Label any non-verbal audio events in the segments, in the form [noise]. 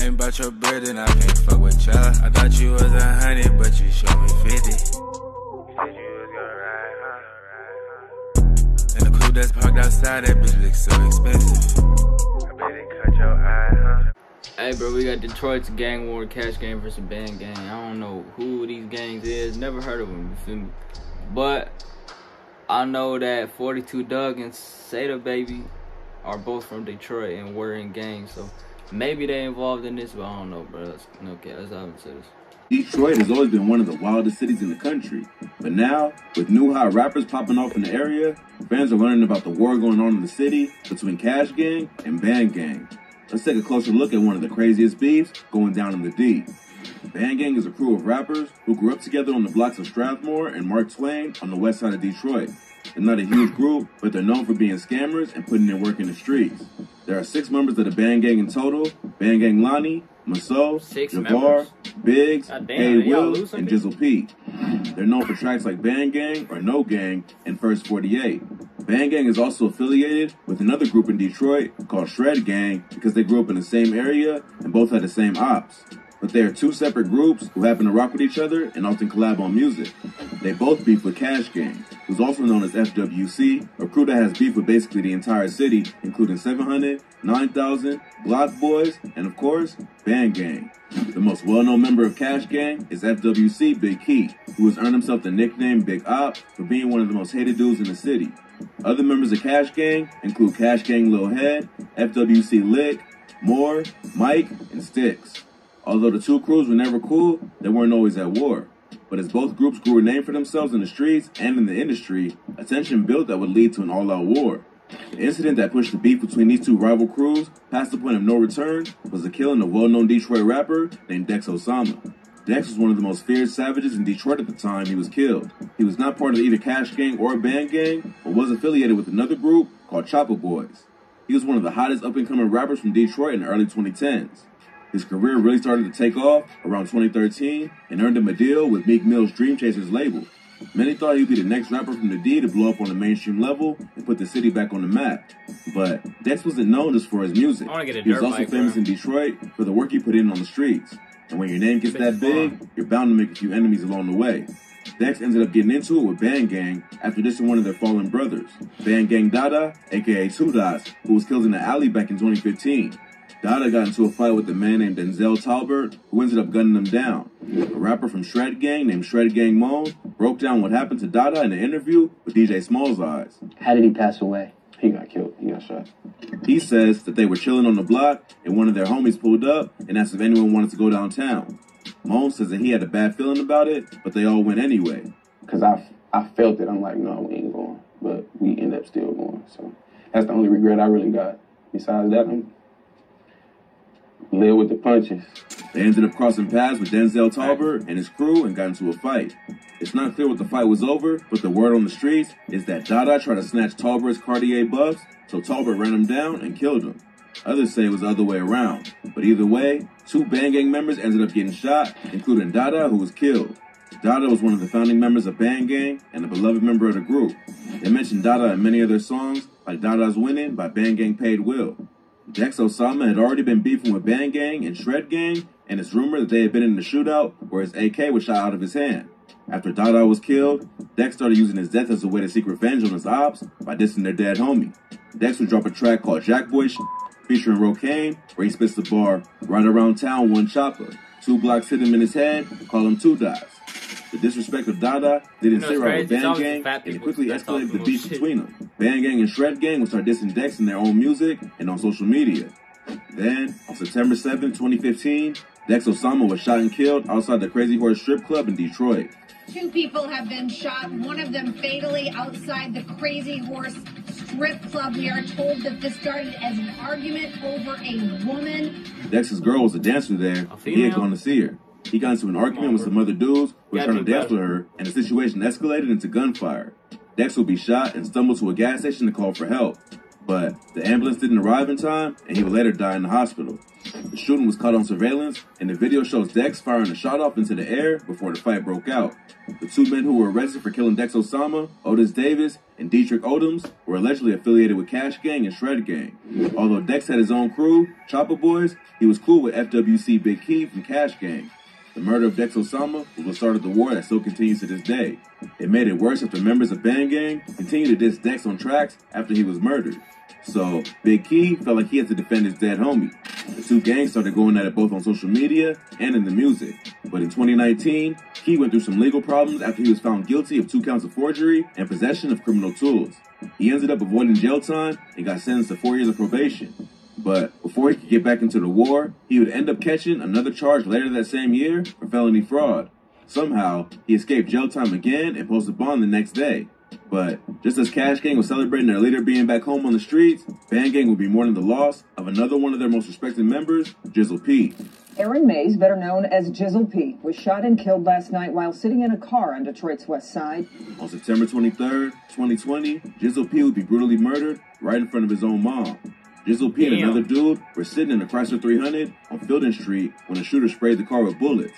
Ain't about your bread and I can't fuck with ya. I thought you was a hundred, but you showed me fifty. And the coupe that's parked outside, that bitch looks so expensive. I bet it cut your eye, huh? Hey, bro, we got Detroit's gang war, Cash Gang versus band gang. I don't know who these gangs is. Never heard of them. You feel me? But I know that 42 Dugg and Sada Baby are both from Detroit and were in gangs. So maybe they involved in this, but I don't know, bro. Let's, okay, let's have into this. Detroit has always been one of the wildest cities in the country. But now, with new hot rappers popping off in the area, fans are learning about the war going on in the city between Cash Gang and Band Gang. Let's take a closer look at one of the craziest beefs going down in the D. Band Gang is a crew of rappers who grew up together on the blocks of Strathmore and Mark Twain on the west side of Detroit. They're not a huge group, but they're known for being scammers and putting in work in the streets. There are six members of the Band Gang in total Band Gang Lonnie, Maso, Javar. Biggs, God damn, Hey y'all Will, and? Jizzle P. They're known for tracks like Band Gang or No Gang and First 48. Band Gang is also affiliated with another group in Detroit called Shred Gang because they grew up in the same area and both had the same ops. But they are two separate groups who happen to rock with each other and often collab on music. They both beef with Cash Gang, who's also known as FWC, a crew that has beef with basically the entire city, including 700, 9000, Block Boys, and of course, Band Gang. The most well-known member of Cash Gang is FWC Big Key, who has earned himself the nickname Big Op for being one of the most hated dudes in the city. Other members of Cash Gang include Cash Gang Lil Head, FWC Lick, Moore, Mike, and Sticks. Although the two crews were never cool, they weren't always at war. But as both groups grew a name for themselves in the streets and in the industry, a tension built that would lead to an all-out war. The incident that pushed the beef between these two rival crews past the point of no return was the killing of well-known Detroit rapper named Dex Osama. Dex was one of the most feared savages in Detroit at the time he was killed. He was not part of either Cash Gang or Band Gang, but was affiliated with another group called Chopper Boys. He was one of the hottest up-and-coming rappers from Detroit in the early 2010s. His career really started to take off around 2013 and earned him a deal with Meek Mill's Dream Chasers label. Many thought he'd be the next rapper from the D to blow up on the mainstream level and put the city back on the map. But Dex wasn't known just for his music. I get a he was also bike, famous bro. in Detroit for the work he put in on the streets. And when your name gets that big, you're bound to make a few enemies along the way. Dex ended up getting into it with Band Gang after dissing one of their fallen brothers, Band Gang Dada, aka Two Dots, who was killed in the alley back in 2015. Dada got into a fight with a man named Denzel Talbert, who ended up gunning him down. A rapper from Shred Gang named Shred Gang Moan broke down what happened to Dada in an interview with DJ Smallz Eyes. How did he pass away? He got killed. He got shot. He says that they were chilling on the block and one of their homies pulled up and asked if anyone wanted to go downtown. Moan says that he had a bad feeling about it, but they all went anyway. Cause I, I felt it. I'm like, no, we ain't going. But we end up still going. So that's the only regret I really got. Besides that, I'm live with the punches. They ended up crossing paths with Denzel Talbert and his crew and got into a fight. It's not clear what the fight was over, but the word on the streets is that Dada tried to snatch Talbert's Cartier buffs, so Talbert ran him down and killed him. Others say it was the other way around, but either way, two Band Gang members ended up getting shot, including Dada, who was killed. Dada was one of the founding members of Band Gang and a beloved member of the group. They mentioned Dada in many of their songs, like Dada's Winning by Band Gang Paid Will. Dex Osama had already been beefing with Band Gang and Shred Gang, and it's rumored that they had been in a shootout where his AK was shot out of his hand. After Dada was killed, Dex started using his death as a way to seek revenge on his ops by dissing their dead homie. Dex would drop a track called Jackboy featuring Rocane, where he spits the bar, right around town, one chopper. Two blocks hit him in his head, call him two dots. The disrespect of Dada didn't know, sit right with crazy. Band Gang, fat and it quickly that escalated the the beef shit. between them. Band Gang and Shred Gang would start dissing Dex in their own music and on social media. Then, on September 7, 2015, Dex Osama was shot and killed outside the Crazy Horse Strip Club in Detroit. Two people have been shot, one of them fatally outside the Crazy Horse Strip Club. We are told that this started as an argument over a woman. Dex's girl was a dancer there. A He had female? gone to see her. He got into an argument with some other dudes who were trying to dance with her, and the situation escalated into gunfire. Dex would be shot and stumble to a gas station to call for help. but the ambulance didn't arrive in time, and he would later die in the hospital. The shooting was caught on surveillance, and the video shows Dex firing a shot off into the air before the fight broke out. The two men who were arrested for killing Dex Osama, Otis Davis, and Dietrich Odoms, were allegedly affiliated with Cash Gang and Shred Gang. Although Dex had his own crew, Chopper Boys, he was cool with FWC Big Key from Cash Gang. The murder of Dex Osama was what started the war that still continues to this day. It made it worse after members of Band Gang continued to diss Dex on tracks after he was murdered. So Big Key felt like he had to defend his dead homie. The two gangs started going at it both on social media and in the music. But in 2019, Key went through some legal problems after he was found guilty of two counts of forgery and possession of criminal tools. He ended up avoiding jail time and got sentenced to four years of probation. But before he could get back into the war, he would end up catching another charge later that same year for felony fraud. Somehow, he escaped jail time again and posted bond the next day. But just as Cash Gang was celebrating their leader being back home on the streets, Band Gang would be mourning the loss of another one of their most respected members, Jizzle P. Aaron Mays, better known as Jizzle P, was shot and killed last night while sitting in a car on Detroit's west side. On September 23rd, 2020, Jizzle P would be brutally murdered right in front of his own mom. Jizzle P and Damn. another dude were sitting in a Chrysler 300 on Fielding Street when a shooter sprayed the car with bullets.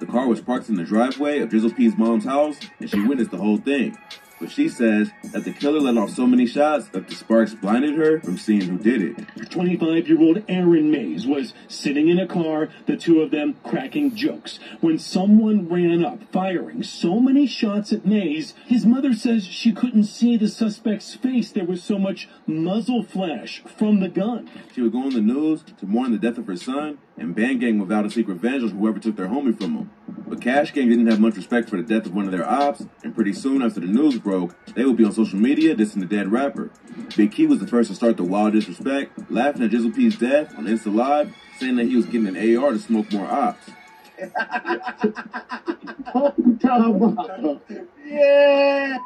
The car was parked in the driveway of Jizzle P's mom's house, and she witnessed the whole thing. But she says that the killer let off so many shots that the sparks blinded her from seeing who did it. 25 year old Aaron Mays was sitting in a car, the two of them cracking jokes, when someone ran up, firing so many shots at Mays. His mother says she couldn't see the suspect's face. There was so much muzzle flash from the gun. She would go on the news to mourn the death of her son, and Band Gang to seek revenge on whoever took their homie from them. But Cash Gang didn't have much respect for the death of one of their ops, and pretty soon after the news broke, they would be on social media dissing the dead rapper. Big Key was the first to start the wild disrespect, laughing at Jizzle P's death on Insta Live, saying that he was getting an AR to smoke more ops. [laughs] Yeah,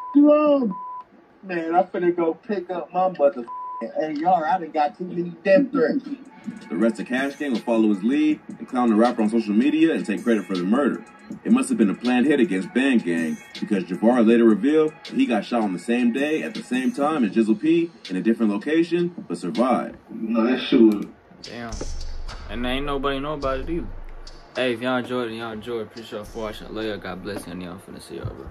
Man, I'm finna go pick up my mother AR. I done got too many death threats. The rest of Cash Gang will follow his lead and clown the rapper on social media and take credit for the murder. It must have been a planned hit against Band Gang because Javar later revealed that he got shot on the same day at the same time as Jizzle P in a different location, but survived. No, that shit was Damn. And ain't nobody know about it either. Hey, if y'all enjoyed it, y'all enjoyed it. Appreciate y'all for watching. Love y'all. God bless you. And y'all finna see y'all, bro.